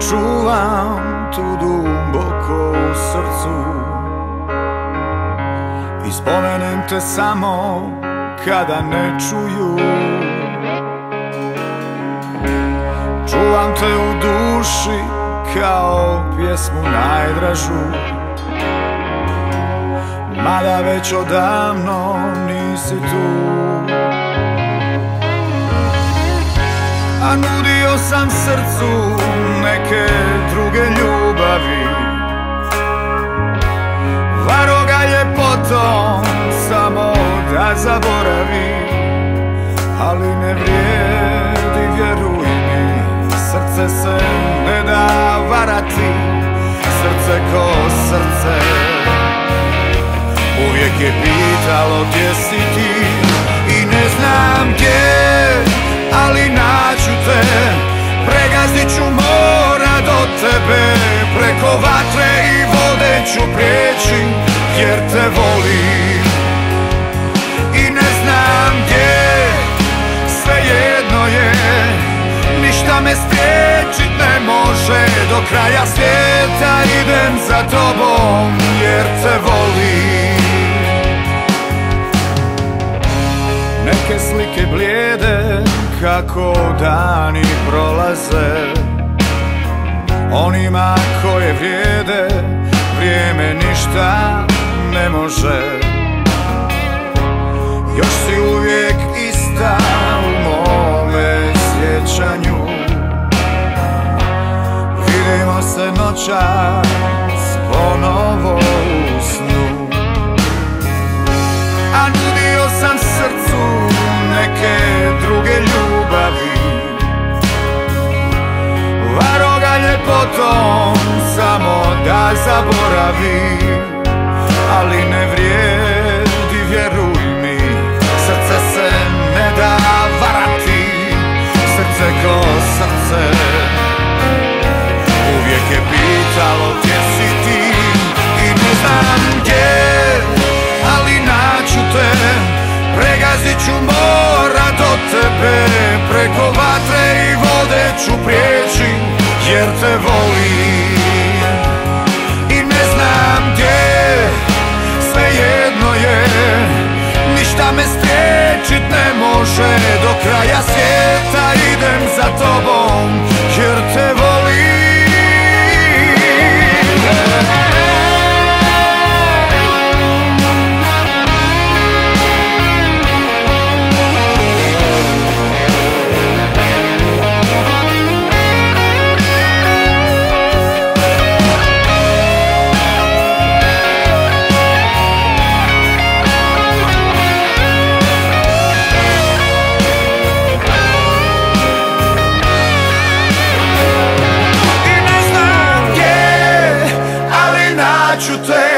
Čuvam tu duboko u srcu. I spomenem te samo kada ne čuju. Čuvam te u duši kao pjesmu najdražu. Mada već odavno nisi tu. A nudio sam srcu neke druge ljubavi. Varo ga potom samo da zaboravi Ali ne vrijedi, vjeruj mi Srce se ne da varati Srce ko srce. Uvijek je pitalo gdje si ti I ne znam gdje vode ću prijeći Jer te volim. I ne znam gdje Sve jedno je Ništa me spriječit ne može. Do kraja svijeta idem za tobom Jer te volim. Neke slike blijede kako dani prolaze. Onima koje vrijede vrijeme ništa ne može. Još si uvijek ista u mome sjećanju. Vidimo se noćas ponovo u snu. A nudio sam srcu neke druge ljubavi. Varo ga ljepotom samo zaboravi Ali ne vrijedi, vjeruj mi. Srce se ne da varati Srce ko srce. Uvijek je pitalo gdje si ti I ne znam gdje Ali naću te. Pregazit ću mora do tebe Preko vatre i vode ću prijeći Jer te volim kraja svijeta idem za tobom чуте